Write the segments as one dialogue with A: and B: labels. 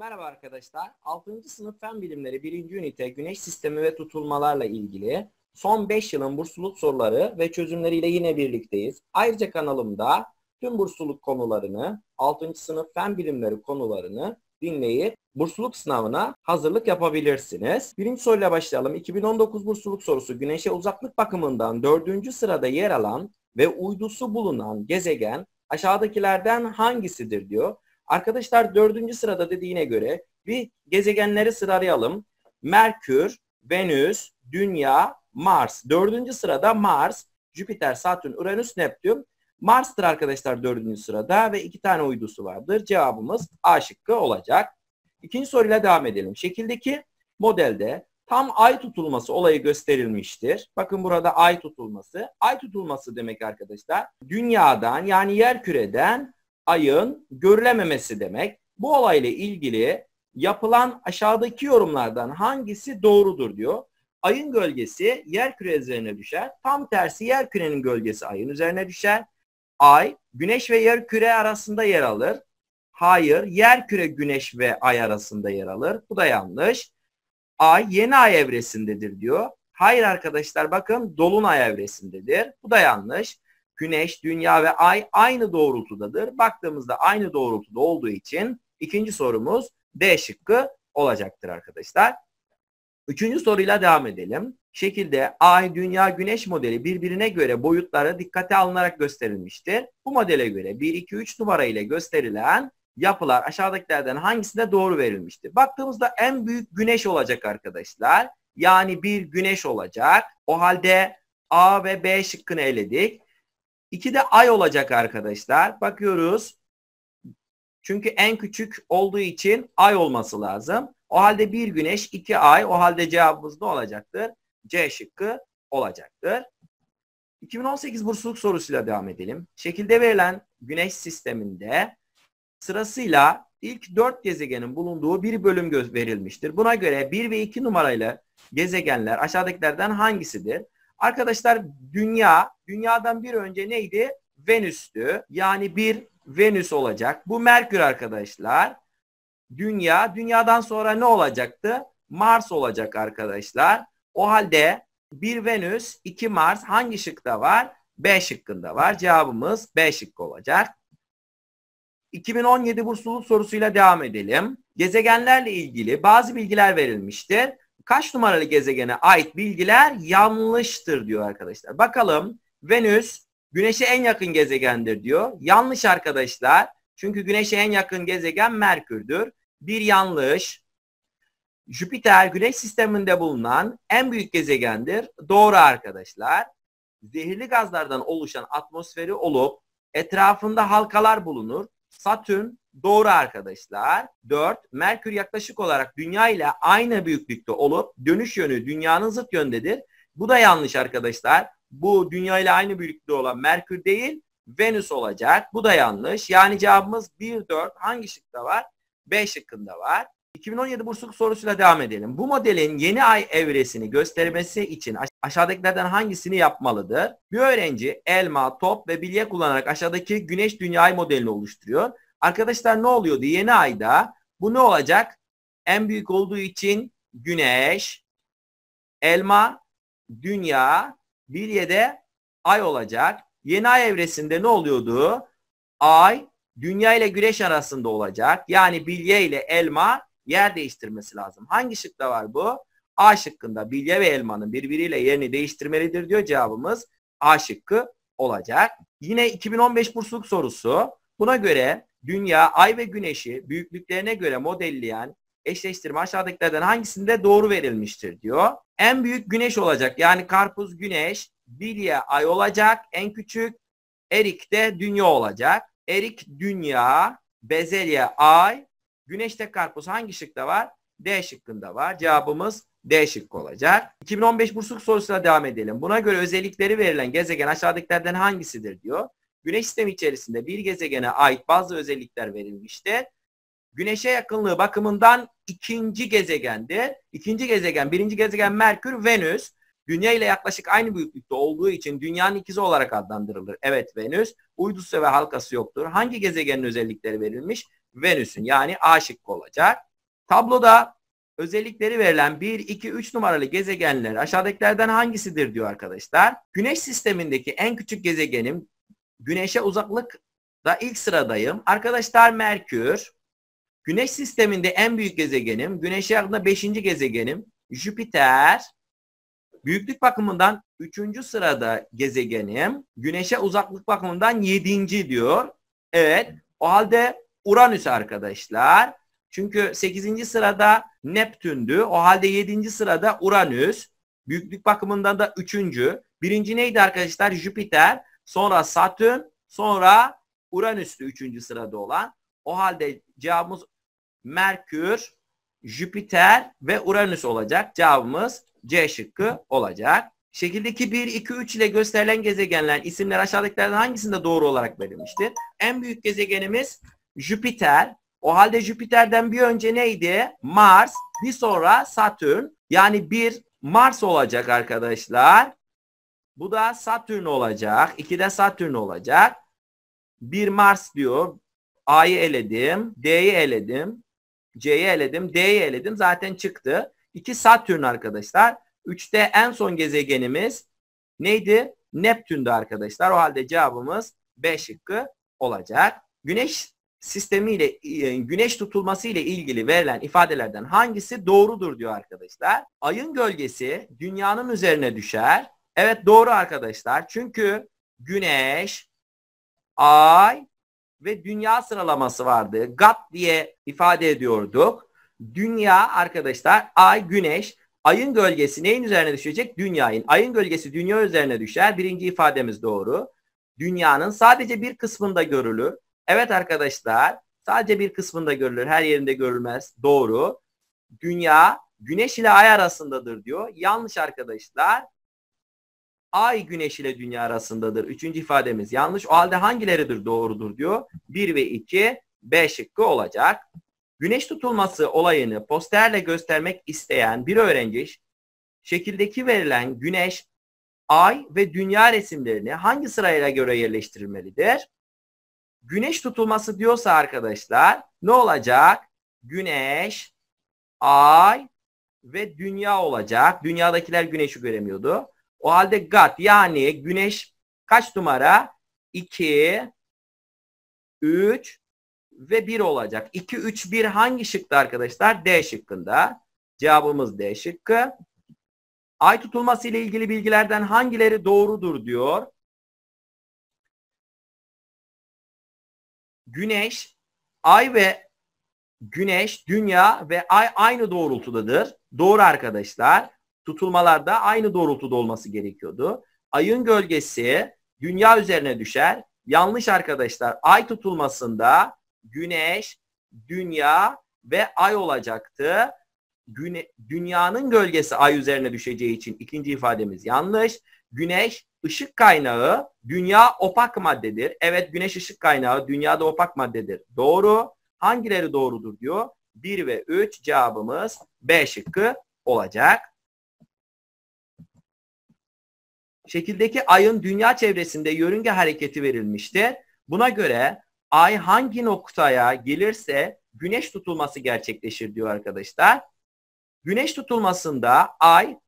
A: Merhaba arkadaşlar. 6. sınıf fen bilimleri 1. ünite güneş sistemi ve tutulmalarla ilgili son 5 yılın bursluluk soruları ve çözümleriyle yine birlikteyiz. Ayrıca kanalımda tüm bursluluk konularını, 6. sınıf fen bilimleri konularını dinleyip bursluluk sınavına hazırlık yapabilirsiniz. Birinci soruyla başlayalım. 2019 bursluluk sorusu Güneş'e uzaklık bakımından 4. sırada yer alan ve uydusu bulunan gezegen aşağıdakilerden hangisidir diyor. Arkadaşlar dördüncü sırada dediğine göre bir gezegenleri sıralayalım. Merkür, Venüs, Dünya, Mars. Dördüncü sırada Mars, Jüpiter, Satürn, Uranüs, Neptün. Mars'tır arkadaşlar dördüncü sırada ve iki tane uydusu vardır. Cevabımız A şıkkı olacak. İkinci soruyla devam edelim. Şekildeki modelde tam ay tutulması olayı gösterilmiştir. Bakın burada ay tutulması. Ay tutulması demek arkadaşlar dünyadan yani yer küreden ayın görülememesi demek. Bu olayla ilgili yapılan aşağıdaki yorumlardan hangisi doğrudur diyor. Ayın gölgesi yer küre üzerine düşer. Tam tersi yer kürenin gölgesi ayın üzerine düşer. Ay güneş ve yer küre arasında yer alır. Hayır, yer küre güneş ve ay arasında yer alır. Bu da yanlış. Ay yeni ay evresindedir diyor. Hayır arkadaşlar bakın dolunay evresindedir. Bu da yanlış. Güneş, Dünya ve Ay aynı doğrultudadır. Baktığımızda aynı doğrultuda olduğu için ikinci sorumuz D şıkkı olacaktır arkadaşlar. Üçüncü soruyla devam edelim. Şekilde Ay, Dünya, Güneş modeli birbirine göre boyutları dikkate alınarak gösterilmiştir. Bu modele göre 1, 2, 3 numara ile gösterilen yapılar aşağıdakilerden hangisinde doğru verilmiştir? Baktığımızda en büyük güneş olacak arkadaşlar. Yani bir güneş olacak. O halde A ve B şıkkını eledik. 2 de ay olacak arkadaşlar. Bakıyoruz. Çünkü en küçük olduğu için ay olması lazım. O halde bir güneş, iki ay. O halde cevabımız ne olacaktır? C şıkkı olacaktır. 2018 bursluluk sorusuyla devam edelim. Şekilde verilen güneş sisteminde sırasıyla ilk dört gezegenin bulunduğu bir bölüm verilmiştir. Buna göre 1 ve 2 numarayla gezegenler aşağıdakilerden hangisidir? Arkadaşlar dünya, dünyadan bir önce neydi? Venüs'tü. Yani bir Venüs olacak. Bu Merkür arkadaşlar. Dünya, dünyadan sonra ne olacaktı? Mars olacak arkadaşlar. O halde bir Venüs, iki Mars hangi şıkta var? B şıkkında var. Cevabımız B şıkkı olacak. 2017 bursluluk sorusuyla devam edelim. Gezegenlerle ilgili bazı bilgiler verilmiştir kaç numaralı gezegene ait bilgiler yanlıştır diyor arkadaşlar. Bakalım Venüs Güneş'e en yakın gezegendir diyor. Yanlış arkadaşlar. Çünkü Güneş'e en yakın gezegen Merkür'dür. Bir yanlış. Jüpiter Güneş sisteminde bulunan en büyük gezegendir. Doğru arkadaşlar. Zehirli gazlardan oluşan atmosferi olup etrafında halkalar bulunur. Satürn Doğru arkadaşlar. 4. Merkür yaklaşık olarak Dünya ile aynı büyüklükte olup dönüş yönü Dünya'nın zıt yöndedir. Bu da yanlış arkadaşlar. Bu Dünya ile aynı büyüklükte olan Merkür değil Venüs olacak. Bu da yanlış. Yani cevabımız 1, 4 hangi şıkta var? B şıkkında var. 2017 bursluluk sorusuyla devam edelim. Bu modelin yeni ay evresini göstermesi için aşağıdakilerden hangisini yapmalıdır? Bir öğrenci elma, top ve bilye kullanarak aşağıdaki güneş dünya ay modelini oluşturuyor. Arkadaşlar ne oluyordu? Yeni ayda bu ne olacak? En büyük olduğu için güneş, elma, dünya, bilyede ay olacak. Yeni ay evresinde ne oluyordu? Ay, dünya ile güneş arasında olacak. Yani bilye ile elma yer değiştirmesi lazım. Hangi şıkta var bu? A şıkkında bilye ve elmanın birbiriyle yerini değiştirmelidir diyor cevabımız. A şıkkı olacak. Yine 2015 bursluluk sorusu. Buna göre Dünya, Ay ve Güneş'i büyüklüklerine göre modelleyen eşleştirme aşağıdakilerden hangisinde doğru verilmiştir diyor. En büyük Güneş olacak. Yani karpuz Güneş, bilye Ay olacak. En küçük erik de Dünya olacak. Erik Dünya, bezelye Ay, Güneşte karpuz hangi şıkta var? D şıkkında var. Cevabımız D şıkkı olacak. 2015 bursluk sorusuna devam edelim. Buna göre özellikleri verilen gezegen aşağıdakilerden hangisidir diyor. Güneş sistemi içerisinde bir gezegene ait bazı özellikler verilmiştir. Güneşe yakınlığı bakımından ikinci gezegendi. İkinci gezegen, birinci gezegen Merkür, Venüs. Dünya ile yaklaşık aynı büyüklükte olduğu için dünyanın ikizi olarak adlandırılır. Evet Venüs. Uydusu ve halkası yoktur. Hangi gezegenin özellikleri verilmiş? Venüs'ün yani A şıkkı olacak. Tabloda özellikleri verilen 1, 2, 3 numaralı gezegenler aşağıdakilerden hangisidir diyor arkadaşlar. Güneş sistemindeki en küçük gezegenim Güneş'e uzaklık da ilk sıradayım. Arkadaşlar Merkür. Güneş sisteminde en büyük gezegenim. Güneş'e yakında 5. gezegenim. Jüpiter. Büyüklük bakımından 3. sırada gezegenim. Güneş'e uzaklık bakımından 7. diyor. Evet. O halde Uranüs arkadaşlar. Çünkü 8. sırada Neptün'dü. O halde 7. sırada Uranüs. Büyüklük bakımından da 3. Birinci neydi arkadaşlar? Jüpiter. Sonra Satürn. Sonra Uranüs'tü 3. sırada olan. O halde cevabımız Merkür, Jüpiter ve Uranüs olacak. Cevabımız C şıkkı olacak. Şekildeki 1, 2, 3 ile gösterilen gezegenlerin isimler aşağıdakilerden hangisinde doğru olarak verilmiştir? En büyük gezegenimiz Jüpiter. O halde Jüpiter'den bir önce neydi? Mars. Bir sonra Satürn. Yani bir Mars olacak arkadaşlar. Bu da Satürn olacak. İki de Satürn olacak. Bir Mars diyor. A'yı eledim. D'yi eledim. C'yi eledim. D'yi eledim. Zaten çıktı. İki Satürn arkadaşlar. Üçte en son gezegenimiz neydi? Neptün'dü arkadaşlar. O halde cevabımız B şıkkı olacak. Güneş sistemiyle e, güneş tutulması ile ilgili verilen ifadelerden hangisi doğrudur diyor arkadaşlar. Ayın gölgesi dünyanın üzerine düşer. Evet doğru arkadaşlar. Çünkü güneş, ay ve dünya sıralaması vardı. GAT diye ifade ediyorduk. Dünya arkadaşlar ay, güneş, ayın gölgesi neyin üzerine düşecek? Dünyayın. Ayın gölgesi dünya üzerine düşer. Birinci ifademiz doğru. Dünyanın sadece bir kısmında görülür. Evet arkadaşlar sadece bir kısmında görülür. Her yerinde görülmez. Doğru. Dünya güneş ile ay arasındadır diyor. Yanlış arkadaşlar. Ay güneş ile dünya arasındadır. Üçüncü ifademiz yanlış. O halde hangileridir doğrudur diyor. 1 ve 2 B şıkkı olacak. Güneş tutulması olayını posterle göstermek isteyen bir öğrenci şekildeki verilen güneş, ay ve dünya resimlerini hangi sırayla göre yerleştirilmelidir? Güneş tutulması diyorsa arkadaşlar ne olacak? Güneş, ay ve dünya olacak. Dünyadakiler güneşi göremiyordu. O halde GAT yani güneş kaç numara? 2, 3 ve 1 olacak. 2, 3, 1 hangi şıkta arkadaşlar? D şıkkında. Cevabımız D şıkkı. Ay tutulması ile ilgili bilgilerden hangileri doğrudur diyor. Güneş, ay ve güneş, dünya ve ay aynı doğrultudadır. Doğru arkadaşlar tutulmalarda aynı doğrultuda olması gerekiyordu. Ayın gölgesi dünya üzerine düşer. Yanlış arkadaşlar. Ay tutulmasında güneş, dünya ve ay olacaktı. Güne, dünyanın gölgesi ay üzerine düşeceği için ikinci ifademiz yanlış. Güneş ışık kaynağı, dünya opak maddedir. Evet güneş ışık kaynağı, dünya da opak maddedir. Doğru. Hangileri doğrudur diyor. 1 ve 3 cevabımız B şıkkı olacak. Şekildeki ayın dünya çevresinde yörünge hareketi verilmişti. Buna göre ay hangi noktaya gelirse güneş tutulması gerçekleşir diyor arkadaşlar. Güneş tutulmasında ay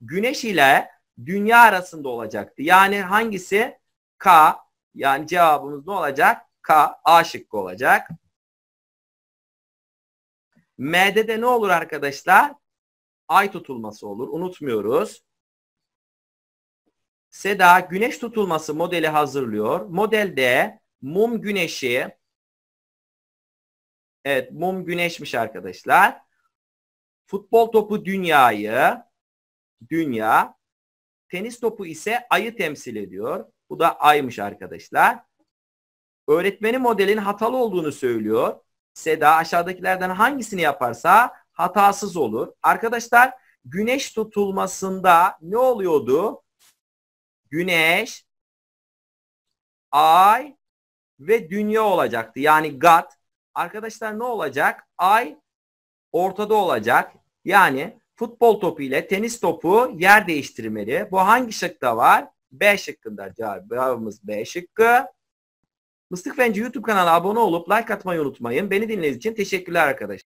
A: güneş ile dünya arasında olacaktı. Yani hangisi? K. Yani cevabımız ne olacak? K. A şıkkı olacak. M'de de ne olur arkadaşlar? Ay tutulması olur. Unutmuyoruz. Seda güneş tutulması modeli hazırlıyor. Modelde mum güneşi Evet mum güneşmiş arkadaşlar. Futbol topu dünyayı dünya tenis topu ise ayı temsil ediyor. Bu da aymış arkadaşlar. Öğretmeni modelin hatalı olduğunu söylüyor. Seda aşağıdakilerden hangisini yaparsa hatasız olur. Arkadaşlar güneş tutulmasında ne oluyordu? Güneş, Ay ve Dünya olacaktı. Yani God. Arkadaşlar ne olacak? Ay ortada olacak. Yani futbol topu ile tenis topu yer değiştirmeli. Bu hangi şıkta var? B şıkkında cevabımız B şıkkı. Mıstık Fenci YouTube kanalına abone olup like atmayı unutmayın. Beni dinlediğiniz için teşekkürler arkadaşlar.